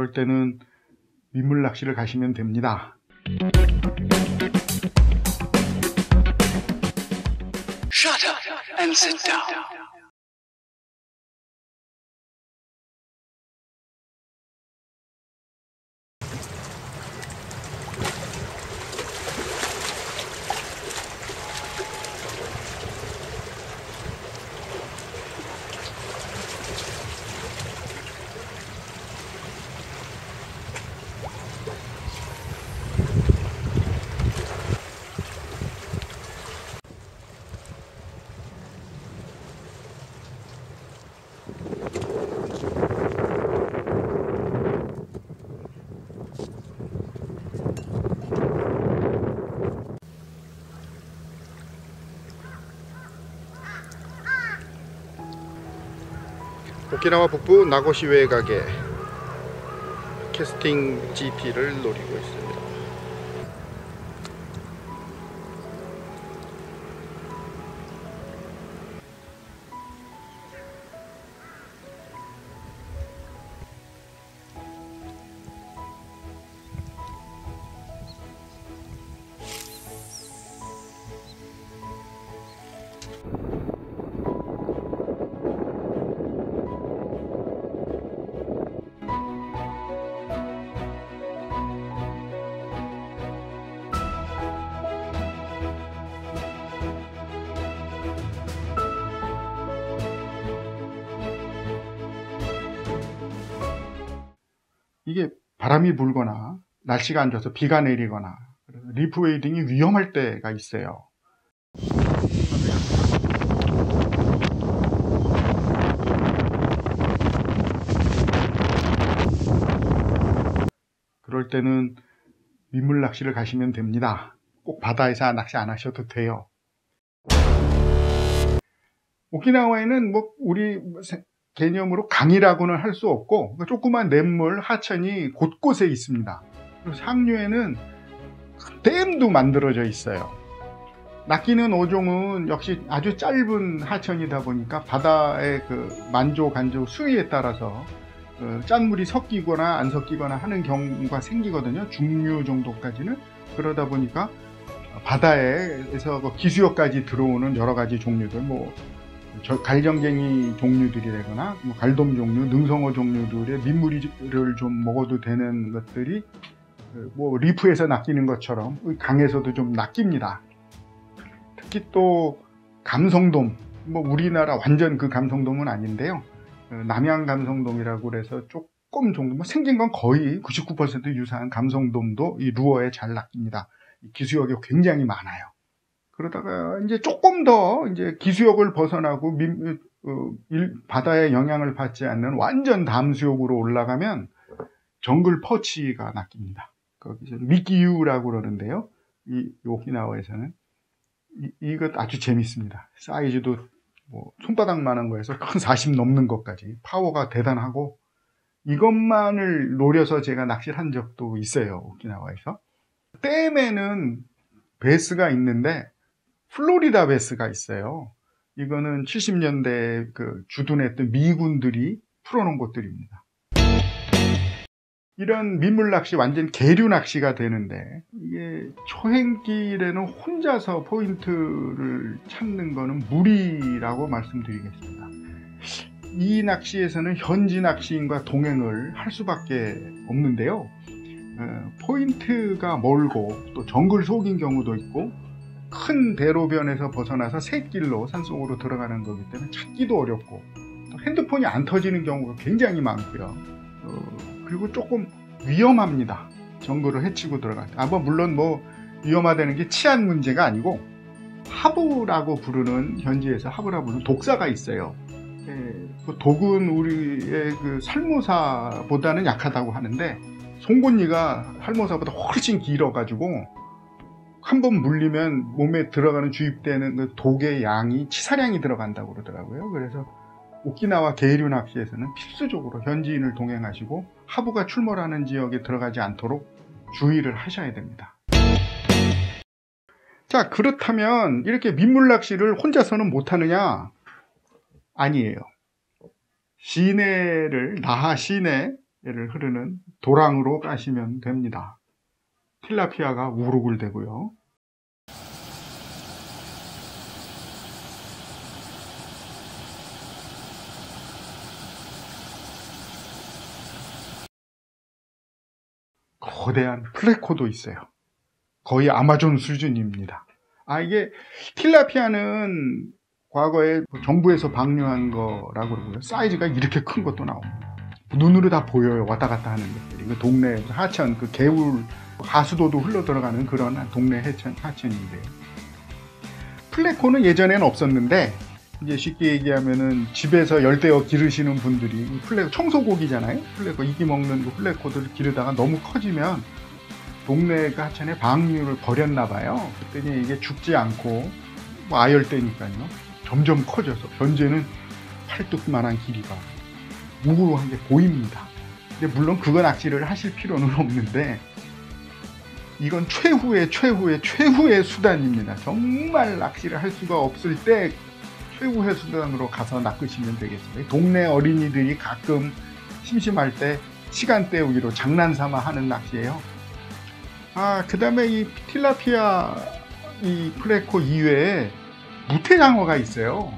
그럴 때는 민물 낚시를 가시면 됩니다. And sit down. 오키나와 북부 나고시 외곽에 캐스팅 GT를 노리고 있습니 바람이 불거나 날씨가 안 좋아서 비가 내리거나 reef wading이 위험할 때가 있어요. 그럴 때는 민물 낚시를 가시면 됩니다. 꼭 바다에서 낚시 안 하셔도 돼요. 오키나와에는 뭐 우리 개념으로 강이라고는 할 수 없고 조그만 냇물 하천이 곳곳에 있습니다. 그리고 상류에는 댐도 만들어져 있어요. 낚이는 어종은 역시 아주 짧은 하천이다 보니까 바다의 그 만조 간조 수위에 따라서 그 짠물이 섞이거나 안 섞이거나 하는 경우가 생기거든요. 중류 정도까지는 그러다 보니까 바다에서 그 기수역까지 들어오는 여러 가지 종류들 뭐 갈정갱이 종류들이라거나 뭐 갈돔 종류, 능성어 종류들의 민물을 좀 먹어도 되는 것들이 뭐 리프에서 낚이는 것처럼 강에서도 좀 낚입니다. 특히 또 감성돔, 뭐 우리나라 완전 그 감성돔은 아닌데요. 남양 감성돔이라고 그래서 조금 정도 뭐 생긴 건 거의 99% 유사한 감성돔도 이 루어에 잘 낚입니다. 기수역이 굉장히 많아요. 그러다가 이제 조금 더 이제 기수역을 벗어나고 민, 어, 일, 바다의 영향을 받지 않는 완전 담수역으로 올라가면 정글 퍼치가 낚입니다. 거기서 미끼유라고 그러는데요. 이 오키나와에서는 이, 이것 아주 재밌습니다. 사이즈도 뭐 손바닥만한 거에서 큰 40 넘는 것까지 파워가 대단하고 이것만을 노려서 제가 낚시를 한 적도 있어요. 오키나와에서. 댐에는 베스가 있는데 플로리다 베스가 있어요. 이거는 70년대 그 주둔했던 미군들이 풀어놓은 곳들입니다. 이런 민물 낚시 완전 계류 낚시가 되는데 이게 초행길에는 혼자서 포인트를 찾는 거는 무리라고 말씀드리겠습니다. 이 낚시에서는 현지 낚시인과 동행을 할 수밖에 없는데요. 어, 포인트가 멀고 또 정글 속인 경우도 있고 큰 대로변에서 벗어나서 새길로 산속으로 들어가는 거기 때문에 찾기도 어렵고 또 핸드폰이 안 터지는 경우가 굉장히 많고요. 어, 그리고 조금 위험합니다. 정글을 헤치고 들어갈 때. 아, 뭐 물론 뭐 위험하다는 게 치안 문제가 아니고 하부라고 부르는 현지에서 하부라고 부르는 독사가 있어요. 예, 그 독은 우리의 그 살모사보다는 약하다고 하는데 송곳니가 살모사보다 훨씬 길어가지고 한 번 물리면 몸에 들어가는 주입되는 그 독의 양이 치사량이 들어간다고 그러더라고요. 그래서 오키나와 게이류 낚시에서는 필수적으로 현지인을 동행하시고 하부가 출몰하는 지역에 들어가지 않도록 주의를 하셔야 됩니다. 자, 그렇다면 이렇게 민물 낚시를 혼자서는 못하느냐? 아니에요. 시내를, 나하 시내 얘를 흐르는 도랑으로 까시면 됩니다. 틸라피아가 우룩을 대고요. 거대한 플레코도 있어요. 거의 아마존 수준입니다. 아, 이게 틸라피아는 과거에 정부에서 방류한 거라고 그러고요. 사이즈가 이렇게 큰 것도 나옵니다. 눈으로 다 보여요. 왔다 갔다 하는 것들이. 그 동네 하천, 그 개울, 하수도도 흘러 들어가는 그런 동네 해천, 하천인데요. 플레코는 예전에는 없었는데, 이제 쉽게 얘기하면은 집에서 열대어 기르시는 분들이 플레코 청소고기잖아요. 플레코 이기 먹는 그 플레코들을 기르다가 너무 커지면 동네 그 하천에 방류를 버렸나 봐요. 그랬더니 이게 죽지 않고 뭐 아열대니까요. 점점 커져서 현재는 팔뚝만한 길이가 우구한 게 보입니다. 근데 물론 그거 낚시를 하실 필요는 없는데 이건 최후의 최후의 최후의 수단입니다. 정말 낚시를 할 수가 없을 때 최후의 수단으로 가서 낚으시면 되겠습니다. 동네 어린이들이 가끔 심심할 때 시간 때우기로 장난삼아 하는 낚시예요. 아, 그 다음에 이 틸라피아 이 플레코 이외에 무태장어가 있어요.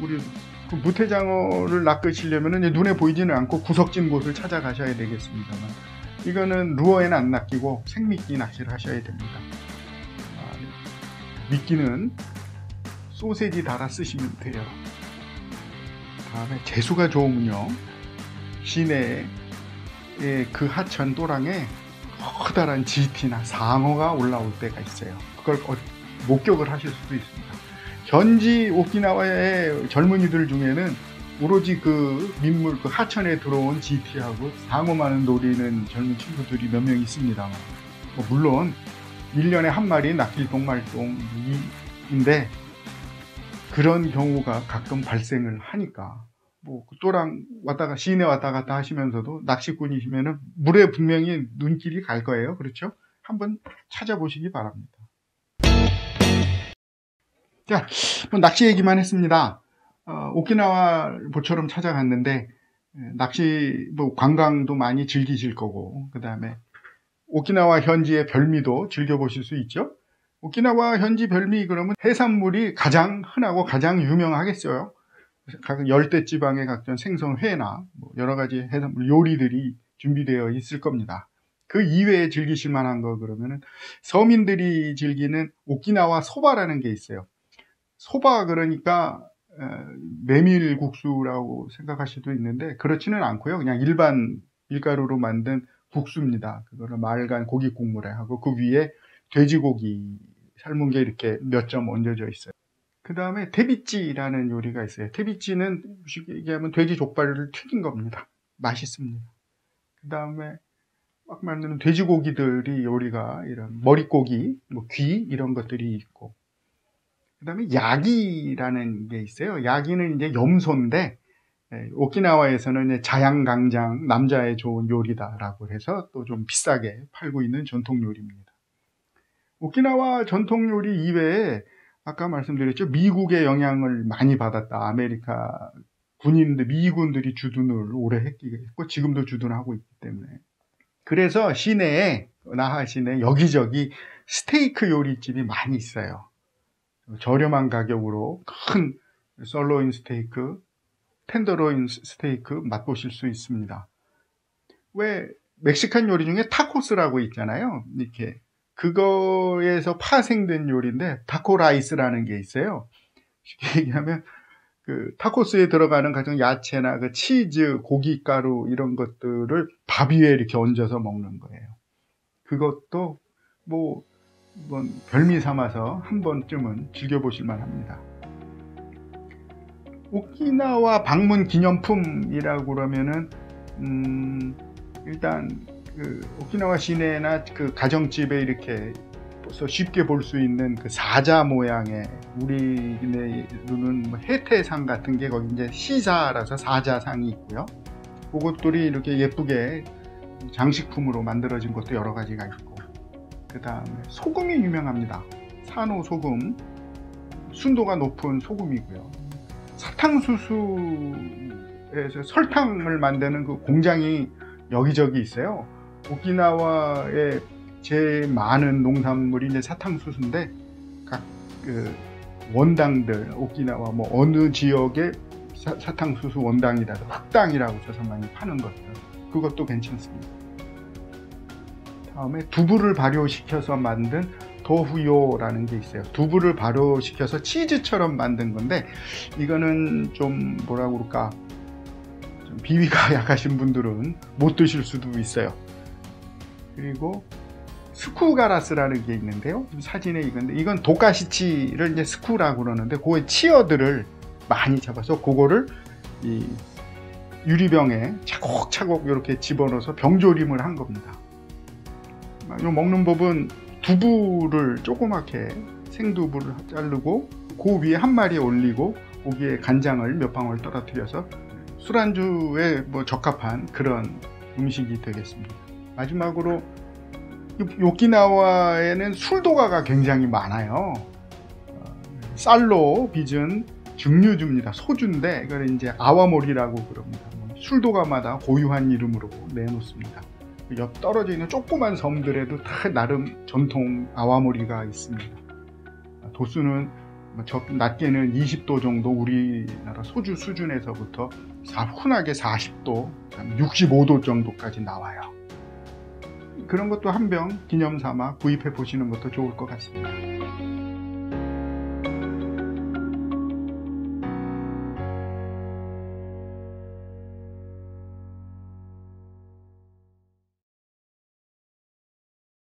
우리 그 무태장어를 낚으시려면 눈에 보이지는 않고 구석진 곳을 찾아가셔야 되겠습니다만 이거는 루어에는 안 낚이고 생미끼 낚시를 하셔야 됩니다. 아, 미끼는 소세지 달아 쓰시면 돼요. 다음에 재수가 좋으면요. 시내의 그 하천 또랑에 커다란 GT나 상어가 올라올 때가 있어요. 그걸 어, 목격을 하실 수도 있습니다. 현지 오키나와의 젊은이들 중에는 오로지 그 민물 그 하천에 들어온 GT하고 상어만을 노리는 젊은 친구들이 몇 명 있습니다만 뭐 물론 1년에 한 마리 낚일 동 말동인데 그런 경우가 가끔 발생을 하니까 뭐 또랑 왔다가 시내 왔다 갔다 하시면서도 낚시꾼이시면은 물에 분명히 눈길이 갈 거예요. 그렇죠? 한번 찾아보시기 바랍니다. 자, 뭐 낚시 얘기만 했습니다. 어, 오키나와 보처럼 찾아갔는데 낚시 뭐 관광도 많이 즐기실 거고 그 다음에 오키나와 현지의 별미도 즐겨보실 수 있죠. 오키나와 현지 별미 그러면 해산물이 가장 흔하고 가장 유명하겠어요. 각 열대 지방의 각종 생선 회나 뭐 여러 가지 해산물 요리들이 준비되어 있을 겁니다. 그 이외에 즐기실 만한 거 그러면은 서민들이 즐기는 오키나와 소바라는 게 있어요. 소바 그러니까 메밀국수라고 생각하실 수도 있는데 그렇지는 않고요. 그냥 일반 밀가루로 만든 국수입니다. 그거를 말간 고기 국물에 하고 그 위에 돼지고기 삶은 게 이렇게 몇 점 얹어져 있어요. 그 다음에 테비찌라는 요리가 있어요. 테비찌는 쉽게 얘기하면 돼지 족발을 튀긴 겁니다. 맛있습니다. 그 다음에 막 만드는 돼지고기들이 요리가 이런 머릿고기, 뭐 귀 이런 것들이 있고 그 다음에 야기라는 게 있어요. 야기는 이제 염소인데 예, 오키나와에서는 자양강장 남자의 좋은 요리다라고 해서 또 좀 비싸게 팔고 있는 전통 요리입니다. 오키나와 전통 요리 이외에 아까 말씀드렸죠. 미국의 영향을 많이 받았다. 아메리카 군인들, 미군들이 주둔을 오래 했고 지금도 주둔하고 있기 때문에. 그래서 시내에 나하 시내 여기저기 스테이크 요리집이 많이 있어요. 저렴한 가격으로 큰 sirloin 스테이크, tenderloin 스테이크 맛보실 수 있습니다. 왜 멕시칸 요리 중에 타코스라고 있잖아요. 이렇게 그거에서 파생된 요리인데 타코 라이스라는 게 있어요. 쉽게 얘기하면 그 타코스에 들어가는 가장 야채나 그 치즈, 고기 가루 이런 것들을 밥 위에 이렇게 얹어서 먹는 거예요. 그것도 뭐, 뭐 별미 삼아서 한 번쯤은 즐겨보실 만합니다. 오키나와 방문 기념품이라고 그러면은 음, 일단 그 오키나와 시내나 그 가정집에 이렇게 쉽게 볼 수 있는 그 사자 모양의 우리네로는 뭐 해태상 같은 게 거기 이제 시사라서 사자상이 있고요. 그것들이 이렇게 예쁘게 장식품으로 만들어진 것도 여러 가지가 있고 그 다음에 소금이 유명합니다. 산호 소금 순도가 높은 소금이고요. 사탕수수에서 설탕을 만드는 그 공장이 여기저기 있어요. 오키나와에 제일 많은 농산물이 이제 사탕수수인데 각 그 원당들 오키나와 뭐 어느 지역의 사, 사탕수수 원당이다 흑당이라고 저서 많이 파는 것들 그것도 괜찮습니다. 다음에 두부를 발효시켜서 만든 도후요라는 게 있어요. 두부를 발효시켜서 치즈처럼 만든 건데 이거는 좀 뭐라 그럴까 좀 비위가 약하신 분들은 못 드실 수도 있어요. 그리고 스쿠가라스라는 게 있는데요. 사진에 이건데 이건 도가시치를 이제 스쿠라고 그러는데 그거의 치어들을 많이 잡아서 그거를 이 유리병에 차곡차곡 이렇게 집어넣어서 병조림을 한 겁니다. 이 먹는 법은 두부를 조그맣게 생두부를 자르고 그 위에 한 마리 올리고 고기에 간장을 몇 방울 떨어뜨려서 술안주에 뭐 적합한 그런 음식이 되겠습니다. 마지막으로 요키나와에는 술도가가 굉장히 많아요. 어, 쌀로 빚은 증류주입니다. 소주인데 이걸 이제 아와모리라고 그럽니다. 뭐 술도가마다 고유한 이름으로 내놓습니다. 옆 떨어져 있는 조그만 섬들에도 다 나름 전통 아와모리가 있습니다. 도수는 뭐 낮게는 20도 정도 우리나라 소주 수준에서부터 훈하게 40도, 65도 정도까지 나와요. 그런 것도 한 병 기념 삼아 구입해 보시는 것도 좋을 것 같습니다.